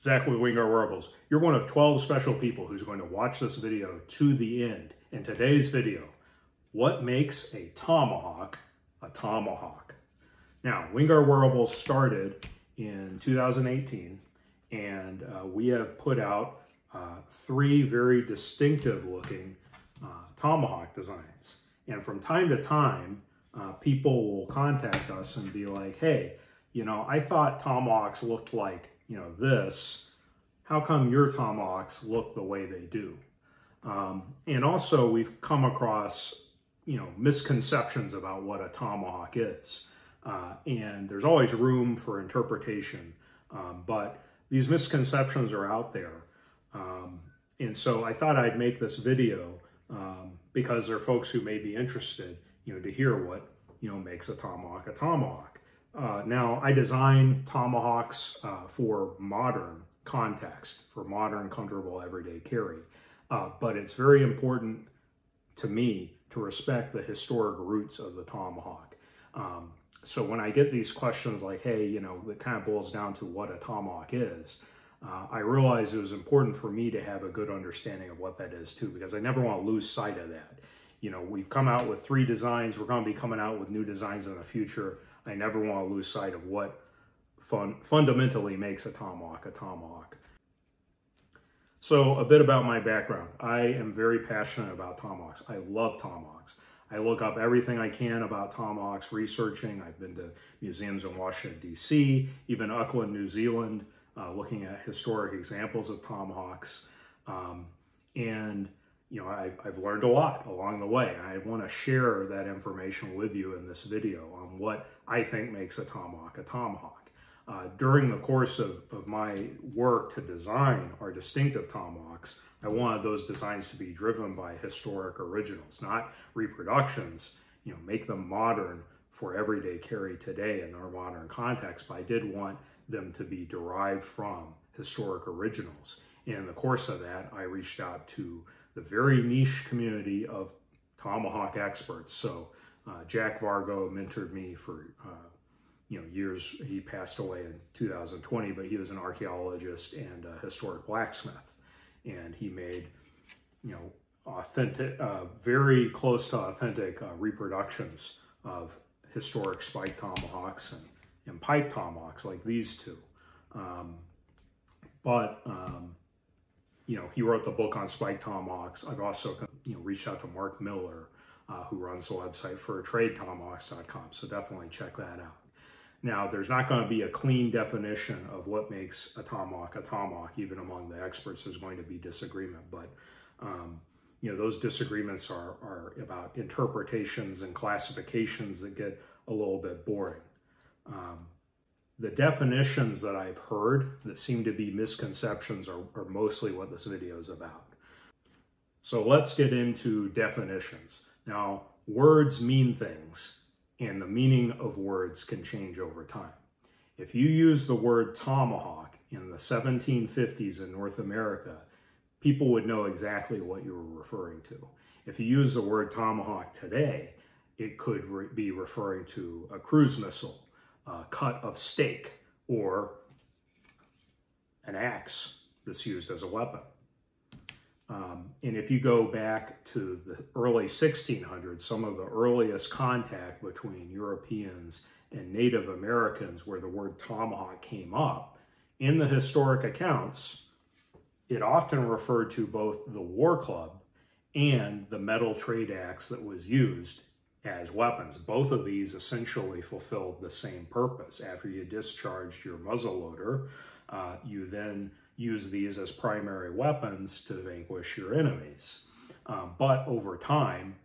Zach with Wingard Wearables. You're one of 12 special people who's going to watch this video to the end. In today's video, what makes a tomahawk a tomahawk? Now, Wingard Wearables started in 2018, and uh, we have put out uh, three very distinctive looking uh, tomahawk designs. And from time to time, uh, people will contact us and be like, hey, you know, I thought tomahawks looked like, you know, this. How come your tomahawks look the way they do? Um, and also we've come across, you know, misconceptions about what a tomahawk is. Uh, and there's always room for interpretation, um, but these misconceptions are out there. Um, and so I thought I'd make this video um, because there are folks who may be interested, you know, to hear what, you know, makes a tomahawk a tomahawk. Uh, now, I design tomahawks uh, for modern context, for modern, comfortable, everyday carry. Uh, but it's very important to me to respect the historic roots of the tomahawk. Um, so when I get these questions like, hey, you know, it kind of boils down to what a tomahawk is, uh, I realized it was important for me to have a good understanding of what that is too, because I never want to lose sight of that. You know, we've come out with three designs. We're going to be coming out with new designs in the future. I never want to lose sight of what fun, fundamentally makes a tomahawk a tomahawk. So a bit about my background. I am very passionate about tomahawks. I love tomahawks. I look up everything I can about tomahawks, researching. I've been to museums in Washington, D.C., even Auckland, New Zealand, uh, looking at historic examples of tomahawks. Um, and, you know, I, I've learned a lot along the way. I want to share that information with you in this video on what I think makes a tomahawk a tomahawk. Uh, during the course of, of my work to design our distinctive tomahawks, I wanted those designs to be driven by historic originals, not reproductions, you know, make them modern for everyday carry today in our modern context, but I did want them to be derived from historic originals. In the course of that, I reached out to the very niche community of tomahawk experts. So uh, Jack Vargo mentored me for uh, you know, years, he passed away in 2020, but he was an archaeologist and a historic blacksmith. And he made, you know, authentic, uh, very close to authentic uh, reproductions of historic spike tomahawks and, and pipe tomahawks like these two. Um, but, um, you know, he wrote the book on spike tomahawks. I've also, you know, reached out to Mark Miller, uh, who runs the website for tradetomahawks.com. So definitely check that out. Now, there's not going to be a clean definition of what makes a tomahawk a tomahawk. Even among the experts, there's going to be disagreement. But, um, you know, those disagreements are, are about interpretations and classifications that get a little bit boring. Um, the definitions that I've heard that seem to be misconceptions are, are mostly what this video is about. So let's get into definitions. Now, words mean things and the meaning of words can change over time. If you use the word tomahawk in the 1750s in North America, people would know exactly what you were referring to. If you use the word tomahawk today, it could re be referring to a cruise missile, a cut of steak, or an axe that's used as a weapon. Um, and if you go back to the early 1600s, some of the earliest contact between Europeans and Native Americans where the word tomahawk came up, in the historic accounts, it often referred to both the war club and the metal trade axe that was used as weapons. Both of these essentially fulfilled the same purpose. After you discharged your muzzleloader, uh, you then use these as primary weapons to vanquish your enemies. Um, but over time,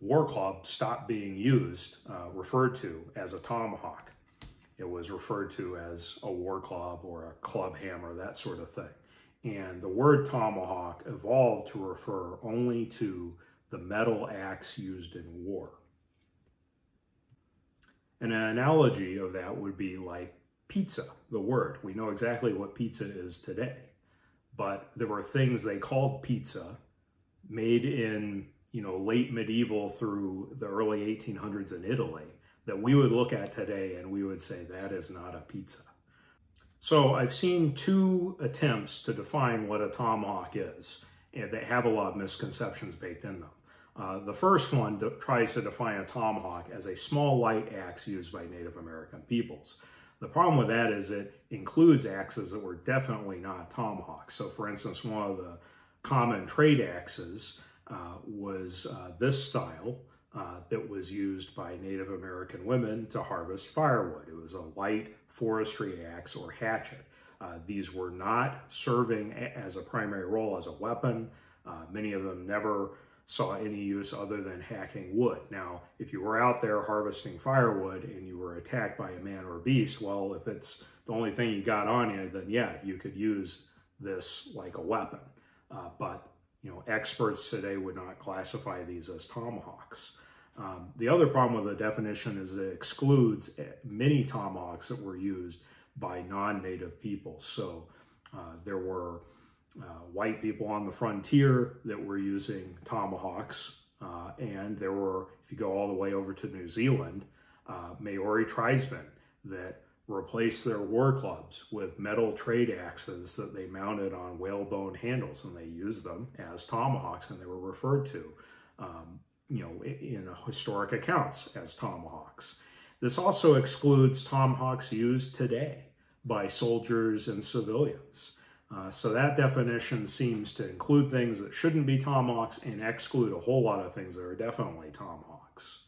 war club stopped being used, uh, referred to as a tomahawk. It was referred to as a war club or a club hammer, that sort of thing. And the word tomahawk evolved to refer only to the metal axe used in war. An analogy of that would be like pizza, the word. We know exactly what pizza is today. But there were things they called pizza made in, you know, late medieval through the early 1800s in Italy that we would look at today and we would say that is not a pizza. So I've seen two attempts to define what a tomahawk is, and they have a lot of misconceptions baked in them. Uh, the first one tries to define a tomahawk as a small light axe used by Native American peoples. The problem with that is it includes axes that were definitely not tomahawks. So for instance, one of the common trade axes uh, was uh, this style uh, that was used by Native American women to harvest firewood. It was a light forestry axe or hatchet. Uh, these were not serving as a primary role as a weapon. Many of them never saw any use other than hacking wood. Now, if you were out there harvesting firewood and you were attacked by a man or a beast, well, if it's the only thing you got on you, then yeah, you could use this like a weapon. Uh, but, you know, experts today would not classify these as tomahawks. Um, the other problem with the definition is it excludes eh, many tomahawks that were used by non-native people. So uh, there were uh, white people on the frontier that were using tomahawks. Uh, and there were, if you go all the way over to New Zealand, uh, Maori tribesmen that replaced their war clubs with metal trade axes that they mounted on whalebone handles and they used them as tomahawks and they were referred to, um, you know, in, in historic accounts as tomahawks. This also excludes tomahawks used today by soldiers and civilians. Uh, so that definition seems to include things that shouldn't be tomahawks and exclude a whole lot of things that are definitely tomahawks.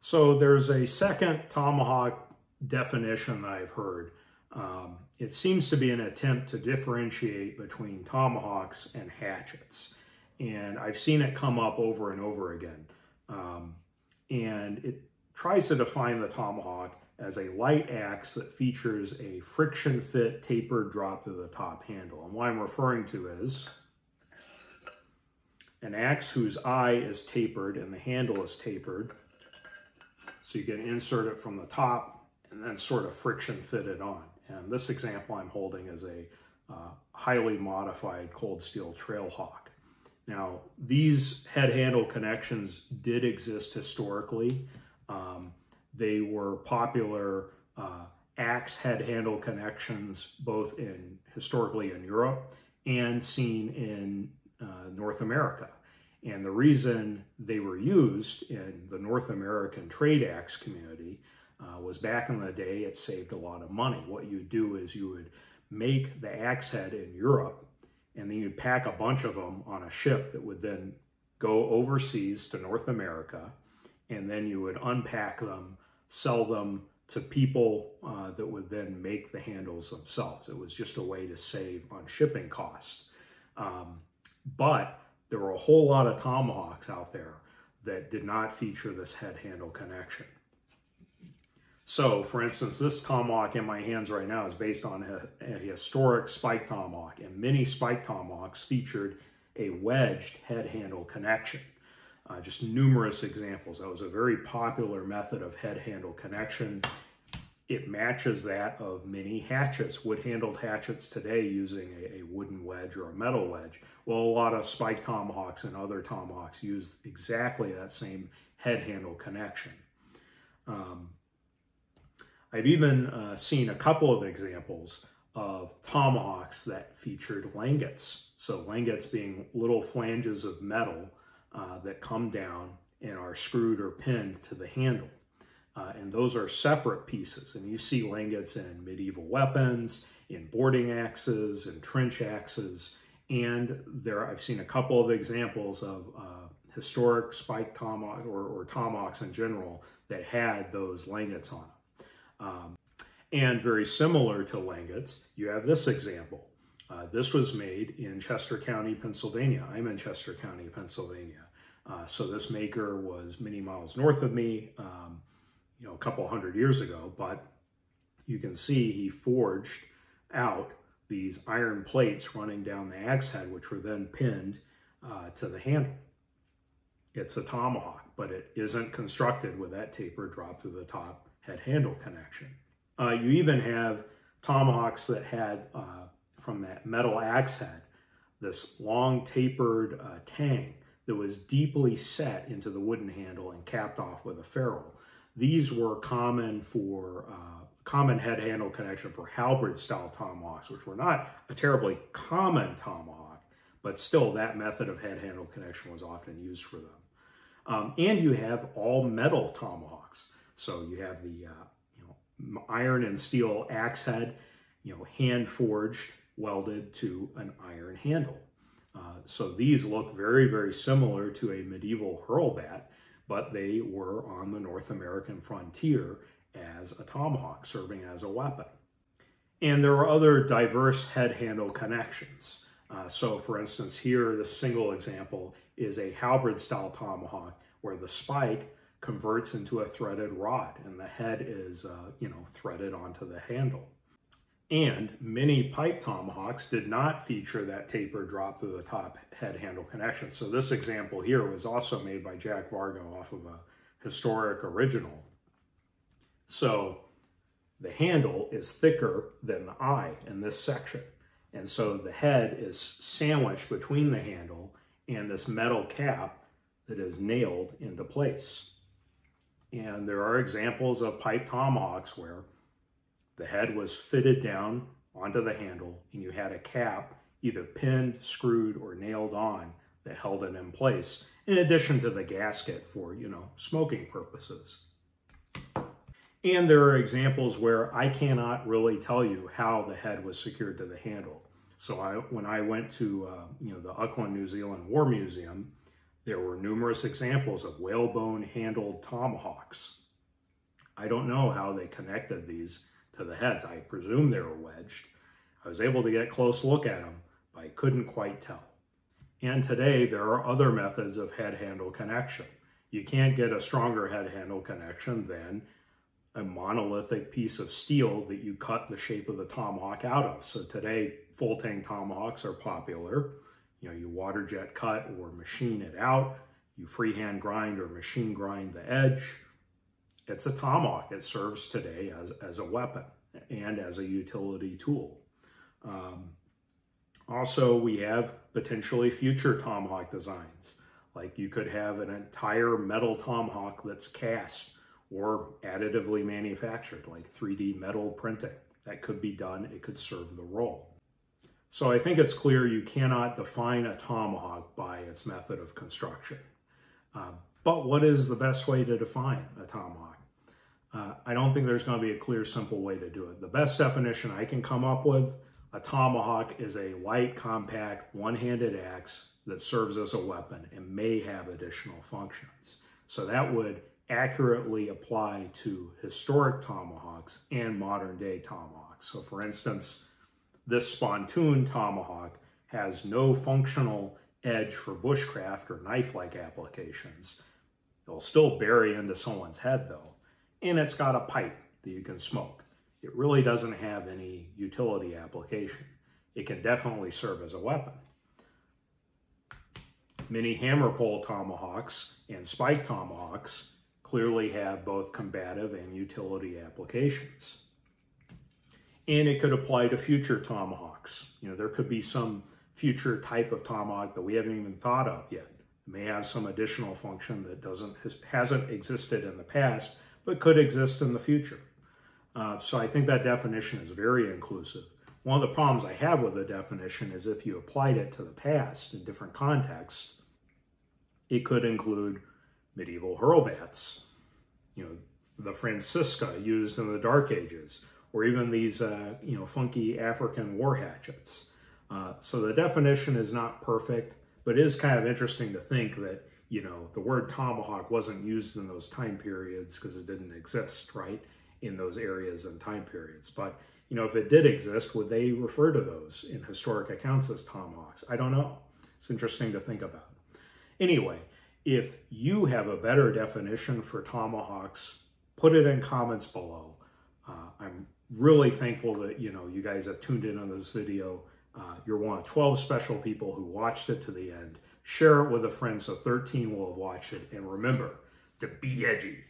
So there's a second tomahawk definition that I've heard. Um, it seems to be an attempt to differentiate between tomahawks and hatchets. And I've seen it come up over and over again. Um, and it tries to define the tomahawk as a light axe that features a friction fit tapered drop to the top handle. And what I'm referring to is an axe whose eye is tapered and the handle is tapered. So you can insert it from the top and then sort of friction fit it on. And this example I'm holding is a uh, highly modified cold steel Trailhawk. Now, these head handle connections did exist historically. Um, they were popular uh, axe head handle connections both in historically in Europe and seen in uh, North America. And the reason they were used in the North American trade axe community uh, was back in the day, it saved a lot of money. What you do is you would make the axe head in Europe and then you'd pack a bunch of them on a ship that would then go overseas to North America and then you would unpack them sell them to people uh, that would then make the handles themselves. It was just a way to save on shipping costs. Um, but there were a whole lot of tomahawks out there that did not feature this head handle connection. So, for instance, this tomahawk in my hands right now is based on a, a historic spike tomahawk, and many spike tomahawks featured a wedged head handle connection. Uh, just numerous examples. That was a very popular method of head handle connection. It matches that of many hatchets, wood-handled hatchets today using a, a, wooden wedge or a metal wedge. Well, a lot of spike tomahawks and other tomahawks use exactly that same head handle connection. Um, I've even uh, seen a couple of examples of tomahawks that featured langets. So langets being little flanges of metal uh, that come down and are screwed or pinned to the handle. Uh, and those are separate pieces. And you see langets in medieval weapons, in boarding axes, and trench axes. And there, I've seen a couple of examples of uh, historic spike tomahawk or, or, tomahawks in general that had those langets on them. Um, and very similar to langets, you have this example. Uh, this was made in Chester County, Pennsylvania. I'm in Chester County, Pennsylvania. Uh, so this maker was many miles north of me, um, you know, a couple hundred years ago, but you can see he forged out these iron plates running down the axe head, which were then pinned uh, to the handle. It's a tomahawk, but it isn't constructed with that taper drop to the top head handle connection. Uh, you even have tomahawks that had uh, from that metal axe head, this long tapered uh, tang that was deeply set into the wooden handle and capped off with a ferrule. These were common for uh, common head handle connection for halberd style tomahawks, which were not a terribly common tomahawk, but still that method of head handle connection was often used for them. Um, and you have all metal tomahawks. So you have the uh, you know iron and steel axe head, you know hand forged, welded to an iron handle. Uh, so these look very, very similar to a medieval hurlbat, but they were on the North American frontier as a tomahawk, serving as a weapon. And there are other diverse head handle connections. Uh, so for instance, here, the single example is a halberd style tomahawk where the spike converts into a threaded rod and the head is, uh, you know, threaded onto the handle. And many pipe tomahawks did not feature that taper drop to the top head handle connection. So this example here was also made by Jack Vargo off of a historic original. So the handle is thicker than the eye in this section. And so the head is sandwiched between the handle and this metal cap that is nailed into place. And there are examples of pipe tomahawks where the head was fitted down onto the handle and you had a cap either pinned, screwed, or nailed on that held it in place, in addition to the gasket for, you know, smoking purposes. And there are examples where I cannot really tell you how the head was secured to the handle. So I, when I went to, uh, you know, the Auckland, New Zealand War Museum, there were numerous examples of whalebone handled tomahawks. I don't know how they connected these to the heads. I presume they were wedged. I was able to get a close look at them, but I couldn't quite tell. And today there are other methods of head handle connection. You can't get a stronger head handle connection than a monolithic piece of steel that you cut the shape of the tomahawk out of. So today, full tang tomahawks are popular. You know, you water jet cut or machine it out. You freehand grind or machine grind the edge. It's a tomahawk. It serves today as, as a weapon and as a utility tool. Um, also, we have potentially future tomahawk designs. Like you could have an entire metal tomahawk that's cast or additively manufactured, like 3D metal printing. That could be done. It could serve the role. So I think it's clear you cannot define a tomahawk by its method of construction. Uh, but what is the best way to define a tomahawk? Uh, I don't think there's going to be a clear, simple way to do it. The best definition I can come up with, a tomahawk is a light, compact, one-handed axe that serves as a weapon and may have additional functions. So that would accurately apply to historic tomahawks and modern day tomahawks. So for instance, this spontoon tomahawk has no functional edge for bushcraft or knife-like applications. It'll still bury into someone's head though and it's got a pipe that you can smoke. It really doesn't have any utility application. It can definitely serve as a weapon. Many hammer pole tomahawks and spike tomahawks clearly have both combative and utility applications. And it could apply to future tomahawks. You know, there could be some future type of tomahawk that we haven't even thought of yet. It may have some additional function that doesn't hasn't existed in the past, but could exist in the future. Uh, so I think that definition is very inclusive. One of the problems I have with the definition is if you applied it to the past in different contexts, it could include medieval hurlbats, you know, the Francisca used in the Dark Ages, or even these, uh, you know, funky African war hatchets. Uh, so the definition is not perfect, but it is kind of interesting to think that you know, the word tomahawk wasn't used in those time periods because it didn't exist, right, in those areas and time periods. But, you know, if it did exist, would they refer to those in historic accounts as tomahawks? I don't know. It's interesting to think about. Anyway, if you have a better definition for tomahawks, put it in comments below. Uh, I'm really thankful that, you know, you guys have tuned in on this video. Uh, you're one of 12 special people who watched it to the end. Share it with a friend so 13 will have watched it. And remember to be edgy.